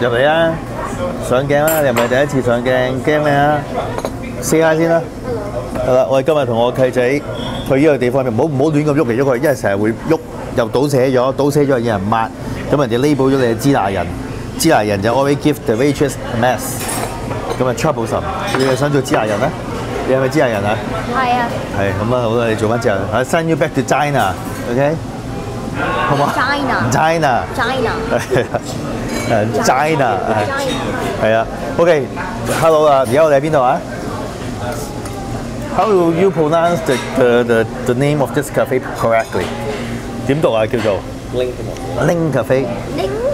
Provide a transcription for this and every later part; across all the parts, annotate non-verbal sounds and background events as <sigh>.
入嚟啊！上鏡啦，你唔係第一次上鏡，驚咩啊？試下先啦。係啦，我哋今日同我契仔去呢個地方，唔好唔好亂咁喐嚟喐去，因為成日會喐又倒瀉咗，倒瀉咗有人抹，咁人哋 label 咗你係支那人，支那人就 always give the waitress mess，咁啊 troublesome。你係想做支那人咧？你係咪支那人啊？係啊係咁啊，好啦，你做翻之後，I send you back to China，OK？好啊 China China。，China。誒 China 係係啊，OK，Hello 啊，而家我哋喺邊度啊？How do you pronounce the the the the name of this cafe correctly？點讀啊？叫做 Link Cafe，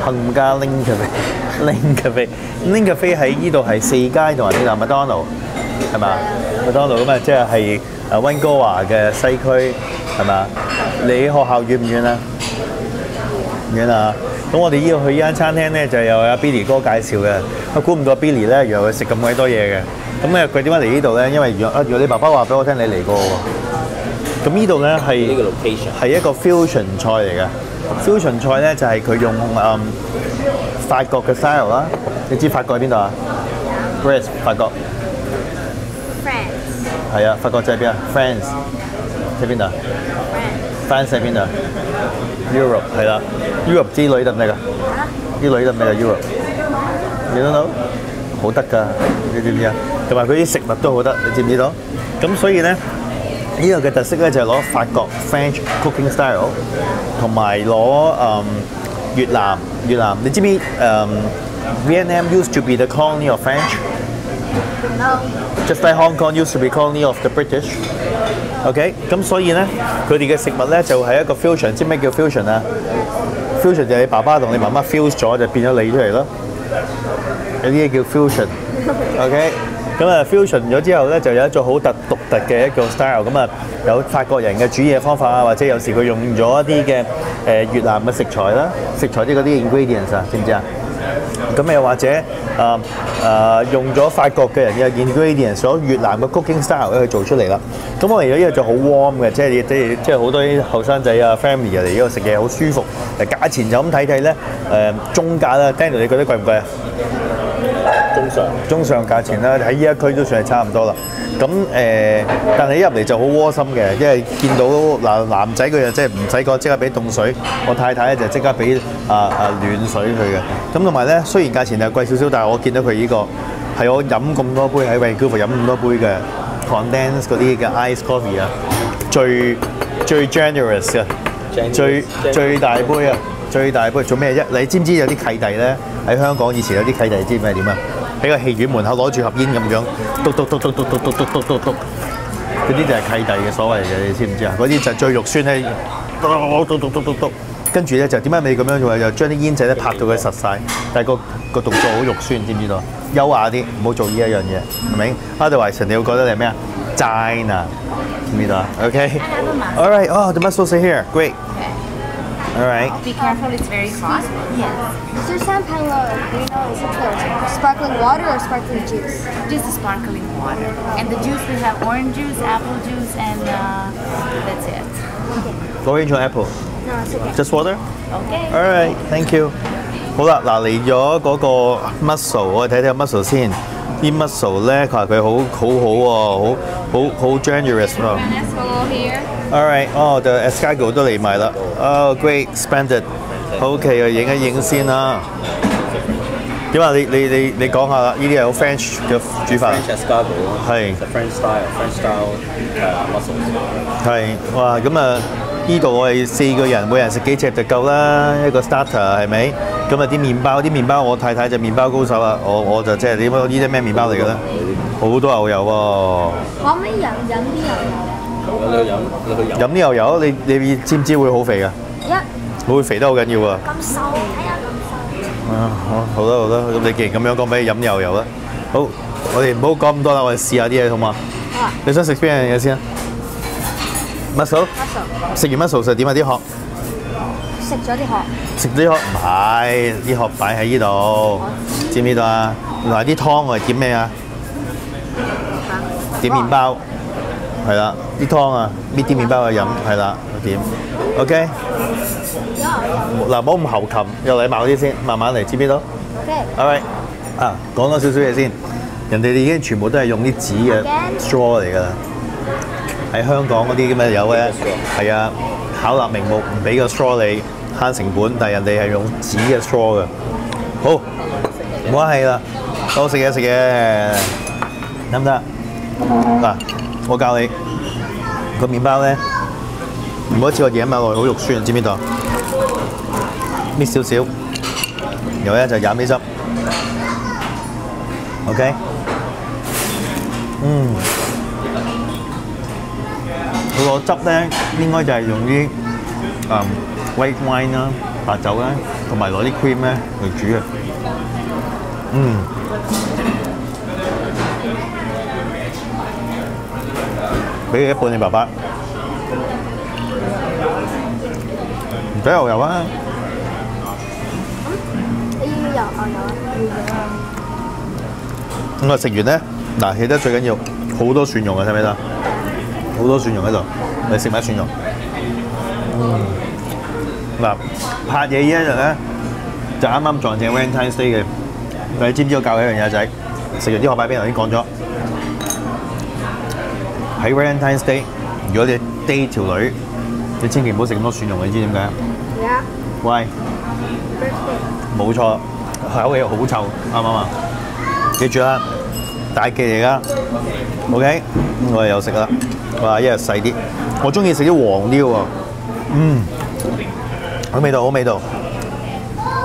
冚家 Link Cafe。Link Cafe。Link Cafe 喺呢度係四街同埋呢度麥當勞係嘛？麥當勞咁啊，即係係誒温哥華嘅西區係嘛？你學校遠唔遠啊？遠啊！咁我哋呢度去呢間餐廳咧，就有阿 Billy 哥介紹嘅。我估唔到 Billy 咧，原來佢食咁鬼多嘢嘅。咁咧佢點解嚟呢度咧？因為原啊，如果你爸爸話俾我聽你嚟過喎。咁呢度咧呢個係 location 係一個 fusion 菜嚟嘅。fusion 菜咧就係佢用誒法國嘅 style 啦。你知法國喺邊度啊 g r a c e 法國 France，係啊，法國仔喺邊啊？France 喺邊度啊 France，？France 喺邊度啊？Europe 係啦，Europe 之女得唔得㗎？啲女得唔得啊？Europe 你都到好得㗎，你知唔知啊？同埋佢啲食物都好得，你知唔知道？咁所以咧，呢個嘅特色咧就係攞法國 French cooking style，同埋攞誒越南越南，你知唔知誒 Vietnam used to be the colony of French？No，Just like Hong Kong used to be colony of the British。OK，咁所以咧，佢哋嘅食物咧就係一個 fusion。知咩叫 fusion 啊？fusion 就係你爸爸同你媽媽 fuse 咗，就變咗你出嚟咯。有啲嘢叫 fusion。OK，咁啊 fusion 咗之後咧，就有一種好特獨特嘅一個 style。咁啊，有法國人嘅煮嘢方法啊，或者有時佢用咗一啲嘅誒越南嘅食材啦，食材啲嗰啲 ingredients 啊，知唔知啊？咁又或者誒誒、用咗法國嘅人嘅 ingredient，所越南嘅 cooking style 去做出嚟啦。咁我而家呢度就好 warm 嘅，即係即係即係好多啲後生仔啊 family 嚟呢度食嘢好舒服。誒價錢就咁睇睇咧，誒、中價啦，Daniel 你覺得貴唔貴啊？中上中上價錢啦，喺依一區都算係差唔多啦。咁誒、但係一入嚟就好窩心嘅，因為見到嗱男仔佢就即係唔使講，即刻俾凍水；我太太咧就即刻俾啊啊暖水佢嘅。咁同埋咧，雖然價錢係貴少少，但係我見到佢呢、個係我飲咁多杯喺 Vancouver 飲咁多杯嘅 condense 嗰啲嘅 ice coffee 啊，最最 generous 嘅，Generous，最最大杯啊！最大杯做咩啫？你知唔知有啲契弟咧喺香港以前有啲契弟，知唔知係點啊？喺個戲院門口攞住盒煙咁樣，篤篤篤篤篤篤篤篤篤篤篤，嗰啲就係契弟嘅所謂嘅，你知唔知啊？嗰啲就係最肉酸咧，篤篤篤篤篤篤篤，跟住咧就點解你咁樣做啊？就將啲煙仔咧拍到佢實晒，但係個個動作好肉酸，知唔知道？優雅啲，唔好做呢一樣嘢，係咪？Otherwise 你會覺得你係咩啊？China，知唔知道啊？OK。All right. Oh, the muscles are here. Great. All right. Be careful, it's very hot. Yes. Sir Sam Palo, do you know is it the sparkling water or sparkling juice? Just sparkling water. And the juice we have orange juice, apple juice, and uh, that's it. Orange or apple? No, it's okay. Just water? Okay. All right. Thank you. 好啦，嗱嚟咗嗰个 mussel，我哋睇睇个 mussel 先。啲 mussel 咧，佢话佢好好好喎，好好好 generous 喎。 All right，哦，the escargot 都嚟埋啦，哦，great，splendid，好啊，影一影先啦。點啊？你你你你講下啦，呢啲係好 French 嘅煮法。French escargot，係。French style，French style，誒 mussels。係，哇，咁啊，呢度我哋四個人，每人食幾隻就夠啦，一個 starter 係咪？咁啊，啲麵包，啲麵包，我太太就麵包高手啦，我我就即係點啊？呢啲咩麵包嚟嘅咧？好多牛油喎。可唔可以飲飲啲牛油？你去飲你去飲飲啲牛油，你你知唔知會好肥噶？一會肥得好緊要啊！咁瘦，睇下咁瘦。啊，好，好啦好啦，咁你既然咁樣講，俾你飲牛油啦。好，我哋唔好講咁多啦，我哋試下啲嘢好嘛？好啊你想食邊樣嘢先啊？mussel，Mussel 食完 mussel 就點啊？啲殼食咗啲殼，食啲殼唔係，啲殼擺喺呢度，知唔知道啊？同埋啲湯我哋點咩啊？點麵包，係啦，啲湯啊，搣啲麵包去飲，係啦，點？OK，嗱，唔好咁猴擒，有禮貌啲先，慢慢嚟，知唔知道？Okay. All right，啊，講多少少嘢先。人哋已經全部都係用啲紙嘅 Again？straw 嚟㗎啦。喺香港嗰啲咁嘅有嘅，係啊，巧立名目唔俾個 straw 你慳成本，但係人哋係用紙嘅 straw 嘅。好，唔好客氣啦，多食嘢食嘢，得唔得？嗱，我教你。個麵包咧，唔好似我野馬落去好肉酸，知唔知道？搣少少。然後咧就飲啲汁，OK，嗯，佢個汁咧應該就係用啲誒 white wine 啦、白酒啦，同埋攞啲 cream 咧嚟煮嘅，嗯，俾一半你爸爸，唔使牛油啊！要牛油，咁啊食完咧，嗱記得最緊要好多蒜蓉啊，睇唔睇得？好多蒜蓉喺度，你食埋蒜蓉。嗯，嗱拍嘢呢一日咧，就啱啱撞正 Valentine's Day 嘅。你知唔知我教你一樣嘢仔？食完啲學擺邊頭已經講咗。喺 Valentine's Day，如果你 date 條女，你千祈唔好食咁多蒜蓉，你知點解？Yeah. 喂.冇錯，口氣好臭，啱唔啱啊？記住啦，大忌嚟噶，OK，咁我哋又食啦。哇，一日細啲，我中意食啲黃啲嘅喎。嗯，好味道，好味道。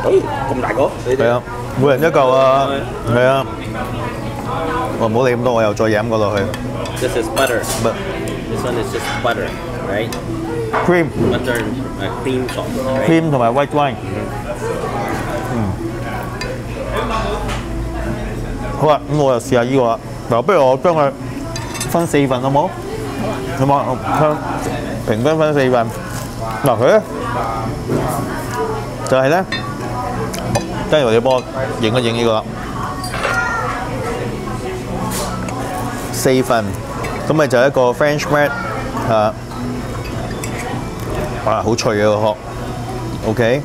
好，咁大個，係啊，每人一嚿啊，係啊。我唔好理咁多，我又再飲個落去。This is butter. But This one is just butter, right? cream、Butter uh, cream sauce, right? cream 同埋 white wine。嗯。好啊，咁我又試下呢個啦。嗱，不如我將佢分四份好冇？好冇？我將平均分四份。嗱，佢咧就係咧，跟住你幫我影一影呢個啦。四份，咁咪就係一個 French bread 啊！哇，好脆嘅個殼，OK。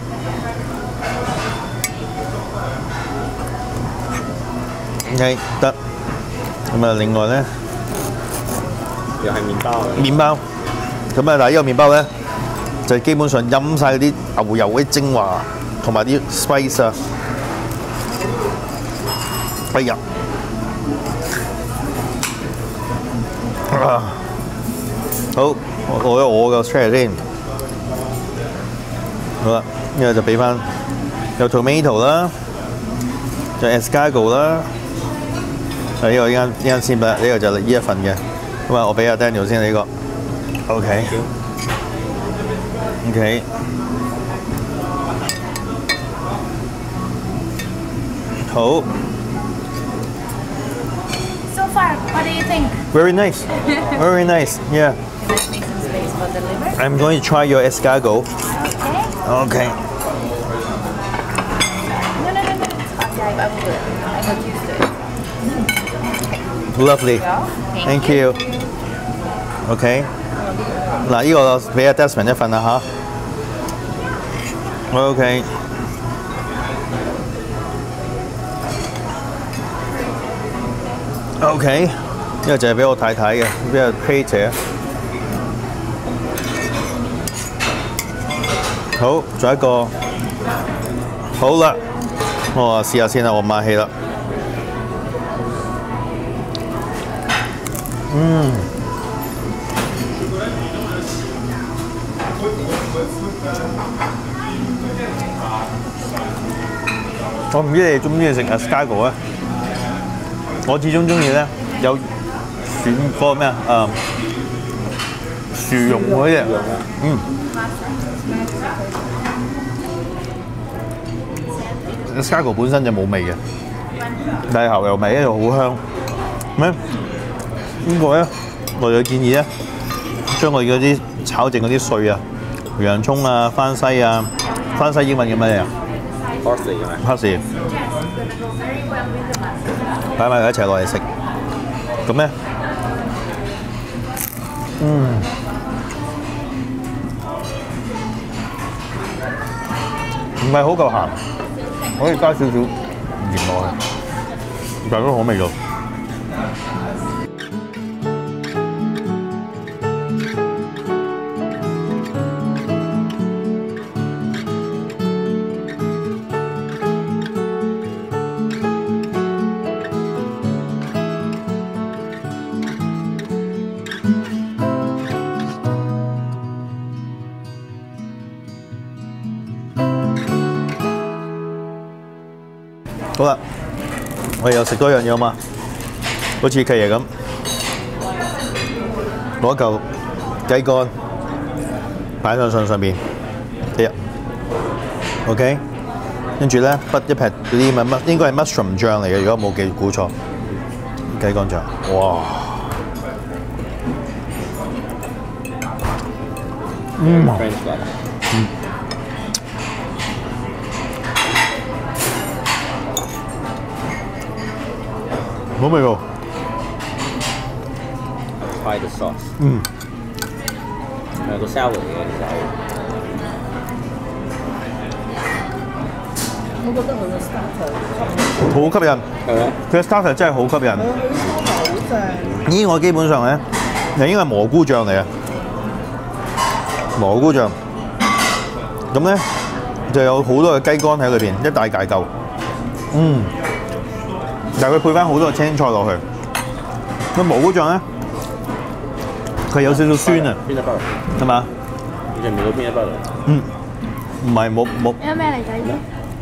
OK 得，咁啊另外咧又係麵包啊。麵包，咁啊嗱呢個麵包咧就基本上飲晒嗰啲牛油嗰啲精華同埋啲 spice 啊，哎呀！啊，好，我攞咗我個 tray 先，好啦，呢個就俾翻有 tomato 啦，就 escargot 啦，啊呢個依間依間先啦，呢個就係呢一份嘅，咁啊我俾阿 Daniel 先呢個，OK，OK，好 what do you think? very nice, <laughs> very nice, yeah. Let's make some space for the liver. I'm going to try your escargot. Okay. Okay. No, no, no, no. It's hot, guys. I will do it. I got used to it. Lovely. Go. Thank you. OK，嗱，呢个俾阿 Desmond 一份啦吓 OK。 OK，呢個就係俾我太太嘅，俾阿 K 姐。好，仲有一個。好啦，我試下先啦，我抹氣啦。嗯我唔知你中唔中意食 escargot 啊？我始終中意咧有選嗰個咩啊？誒薯蓉嗰啲，嗯。escargot 本身就冇味嘅，但係牛油味咧就好香。咩？呢個咧，我就建議咧，將我哋嗰啲炒剩嗰啲碎啊，洋葱啊、番西啊，番西英文叫乜嘢啊？Parsley 係咪？parsley，擺埋佢一齊落嚟食。咁咧，嗯，唔係好夠鹹，可以加少少鹽落去，但係都好味道。我又食多樣嘢好嘛？好似契爺咁，攞一嚿雞肝擺上上上邊，一，OK，跟住咧筆一撇嗰啲乜乜，應該係 mushroom 醬嚟嘅，如果冇記估錯，雞肝醬，哇！French 好味喎，Try the sauce. 嗯，係個 salad 嚟嘅，其實係我覺得佢個 starter 好吸引？佢嘅 starter 真係好吸引。呢個基本上咧，你應該係蘑菇醬嚟嘅，蘑菇醬。咁咧就有好多嘅雞肝喺裏邊，一大嚿嚿。嗯，但係佢配翻好多青菜落去。個蘑菇醬咧，佢有少少酸啊，Peanut butter，係嘛？你見唔見到 peanut butter？嗯，唔係冇冇有咩嚟㗎？呢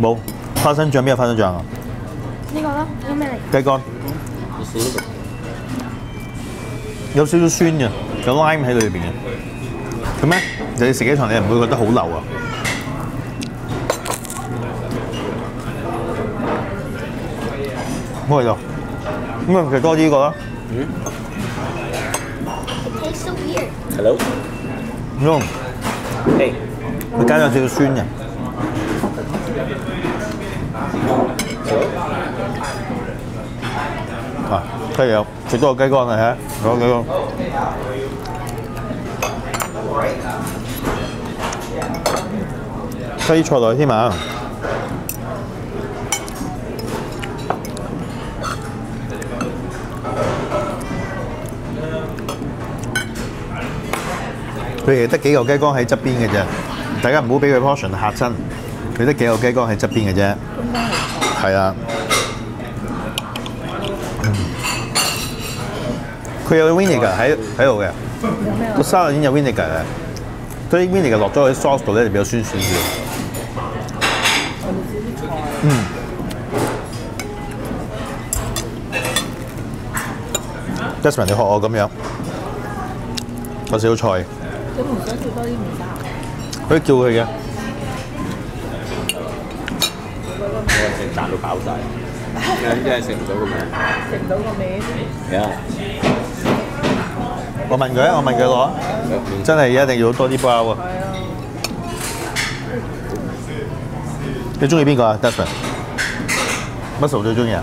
冇花生醬，邊有花生醬啊？呢個咯，有咩嚟？雞肝.有少少酸嘅，有 lime 喺裏邊嘅。咁咧，你食起上你唔會覺得好流啊？好味道。咁啊，食多啲呢個啦。Weird. Hello？嗯，Hey，佢加咗少少酸嘅。啊，跟住有食多個雞肝嚟嚇，攞幾個。西菜落去添啊！佢哋得幾嚿雞肝喺側邊嘅啫，大家唔好俾佢 portion 嚇親。佢得幾嚿雞肝喺側邊嘅啫，係啊。佢有 vinegar 喺喺度嘅，個沙律已經有 vinegar 嘅，所以 vinegar 落咗喺 sauce 度咧就比較酸少少。嗯。Desmond，你學我咁樣，個小菜，你唔想叫多啲唔得？可以叫佢嘅。我食賺到飽晒，因為食唔到個名。食唔到個面，係啊，我問佢啊，我問佢攞，真係一定要多啲包啊！係啊，你中意邊個啊？Desmond，Muscle 最中意啊？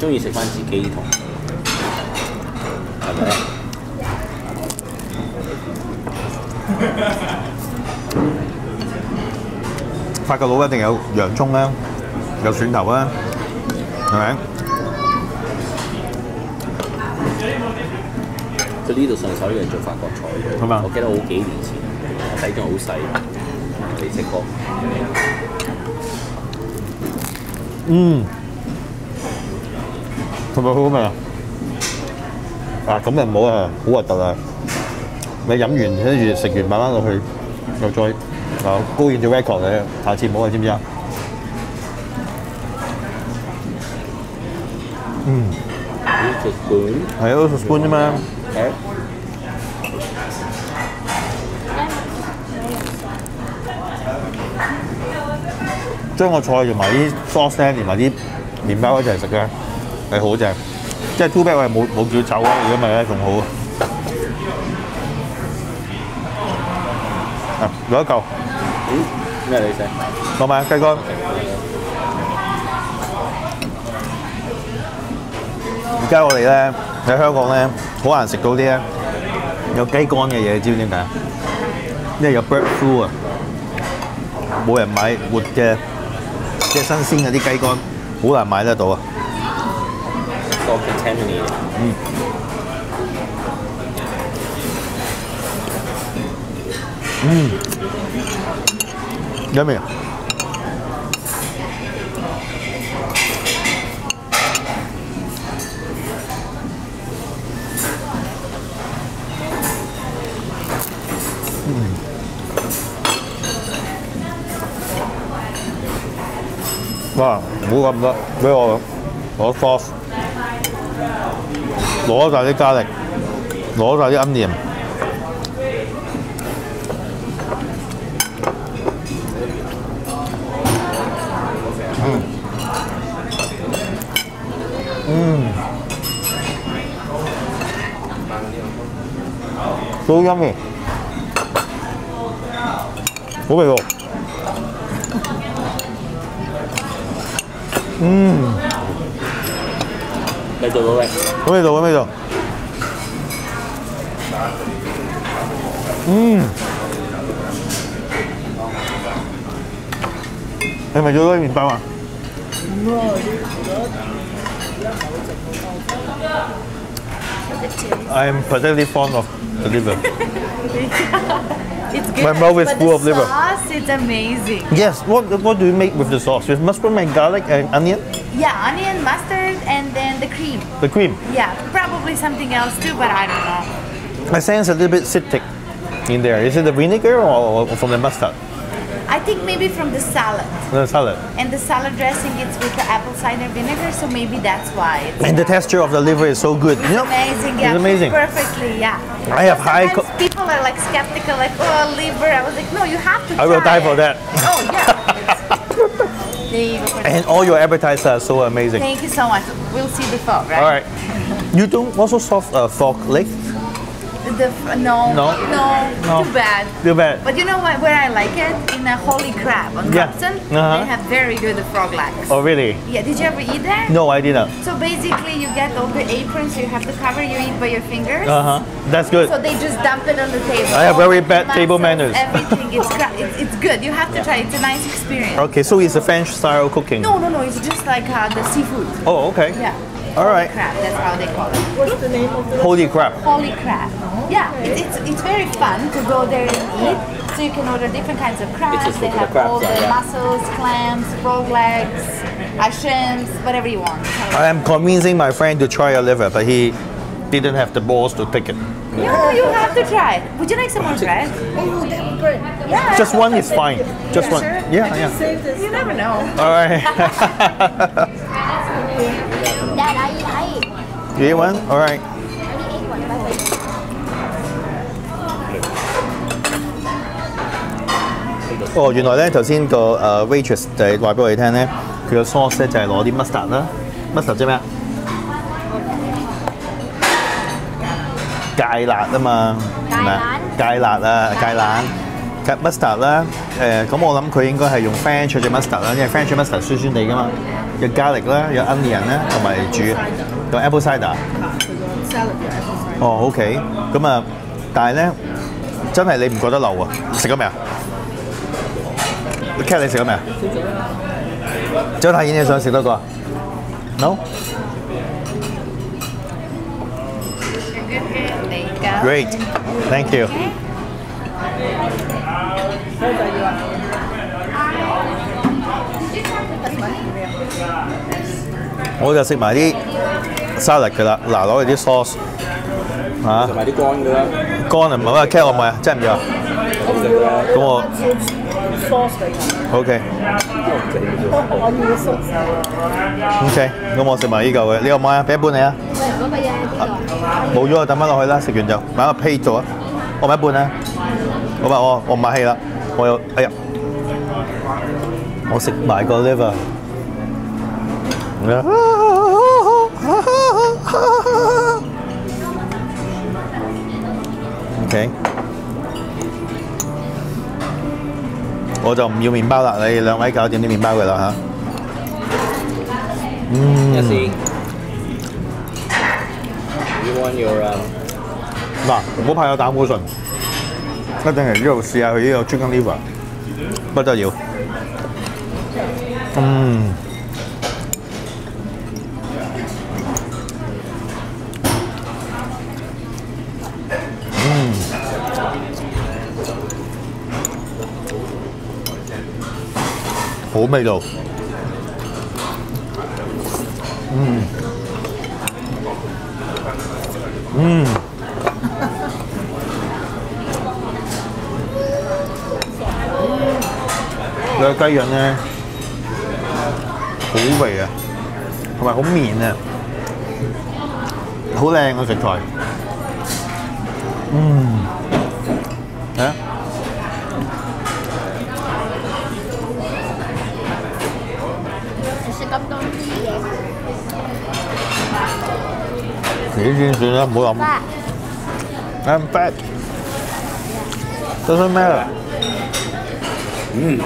中意食翻自己同，係咪？法國佬一定有洋葱啦，有蒜頭啦，係咪？佢呢度順手呢樣做法國菜嘅，係嘛我記得好幾年前，我睇仲好細，未食過。嗯，同埋好好味啊？啊，咁又唔好啊，好核突啊！你飲完跟住食完慢慢落去，又再啊高現咗 record 你，下次唔好啊，知唔知啊？嗯，呢隻本係啊，都 spoon 啫嘛。將個菜同埋啲 sauce 咧，連埋啲麵包一齊食咧，係好正。即係 two bag 我係冇冇叫走啊，如果唔係咧仲好。啊，攞一嚿，嗯咩你食？攞埋雞肝。而家我哋咧喺香港咧，好難食到啲咧有雞肝嘅嘢，你知唔知點解？因為有 bird flu 啊，冇人買活嘅即係新鮮嗰啲雞肝，好難買得到啊！個 contaminated。有未啊？哇！唔好咁多，俾我攞 sauce，攞晒啲咖喱，攞晒啲 onion。都 yummy，好味喎！你做到未？好味道，好味道。嗯，係咪做咗啲麵包啊？I'm particularly fond of the liver. <laughs> It's good. My mouth is full of liver. sauce, it's amazing. Yes. What what do you make with the sauce? With mushroom and garlic and onion? Yeah, onion, mustard, and then the cream. The cream. Yeah, probably something else too, but I don't know. I sense a little bit citric in there. Is it the vinegar or from the mustard? I think maybe from the salad. The salad. And the salad dressing it's with the apple cider vinegar, so maybe that's why. It's And the texture of the liver is so good. You know, amazing. Yeah, It's amazing. Perfectly, yeah. I have high people are like skeptical, like, oh, liver. I was like, no, you have to. I will die for that. Oh yeah. <laughs> there you go. for And all your appetizers are so amazing. Thank you so much. We'll see the fog, right? All right. You don't also serve uh, frog leg? The no, No? no, No. too bad. Too bad. But you know what, where I like it? In a Holy Crab on Yeah. Robson. Uh-huh. They have very good frog legs. Oh, really? Yeah, did you ever eat there? No, I didn't. So basically, you get all the aprons, you have to cover, you eat by your fingers. Uh huh. That's good. So they just dump it on the table. I have very bad table manners. Everything, it's, <laughs> it's, it's good. You have to try. It's a nice experience. Okay, so it's a French style cooking. No, no, no. It's just like uh, the seafood. Oh, okay. Yeah. All right. Crab. That's how they call it. What's the name of the Holy crap. Holy crab. Yeah, it, it's it's very fun to go there and eat. So you can order different kinds of crabs. just They have crabs, all the yeah, yeah. mussels, clams, frog legs, shrimps, whatever you want. I am convincing my friend to try a liver, but he didn't have the balls to take it. No, you have to try. it. Would you like some more bread? Oh, that would great. Yeah. Just one is fine. Just Yeah, one. sure. Yeah, yeah. Save this. You never know. All right. <laughs> <laughs> you one? All right. 哦，原來咧頭先個誒 waitress 就係話俾我哋聽咧，佢個 sauce 咧就係攞啲 mustard 啦，mustard 即係咩啊？芥辣啊嘛，係咪啊？芥辣啊，芥蘭。芥 mustard 啦，誒咁我諗佢應該係用 French 嘅 mustard 啦，因為 French mustard 酸酸地噶嘛，有 garlic 啦，有 onion 啦，同埋煮有 apple cider。Salad 嘅 apple cider。哦，OK，咁啊，但係咧，真係你唔覺得流啊？食咗未啊？Cat 你食咗未啊？張太演你想食多個啊？No？You're good here. There you 我就食埋啲沙律㗎啦。嗱，攞嚟啲 sauce 嚇同埋啲乾嘅啦，乾啊，唔係啊，cat 我唔係啊，真係唔要啊。咁我 sauce 嚟噶，OK，OK，咁我食埋呢嚿嘅，你有買啊？俾一半你啊。冇咗啊抌翻落去啦，食完就買個 pay 做啊。我買一半啊。好嘛，我我唔買氣啦，我有哎呀，我食埋個 liver。OK，我就唔要麵包啦，你哋兩位搞掂啲麵包佢啦嚇。一時。You want your um 嗱，唔好怕有膽固醇，一定嚟呢度試下佢呢個 chicken liver，不得了。嗯，好味道。嗯，嗯，佢嘅雞潤咧好味啊，同埋好綿啊，好靚嘅食材。嗯，啊！只是咁多啲嘢。你先算啦，唔好谂。I'm fat。都想咩啦？嗯。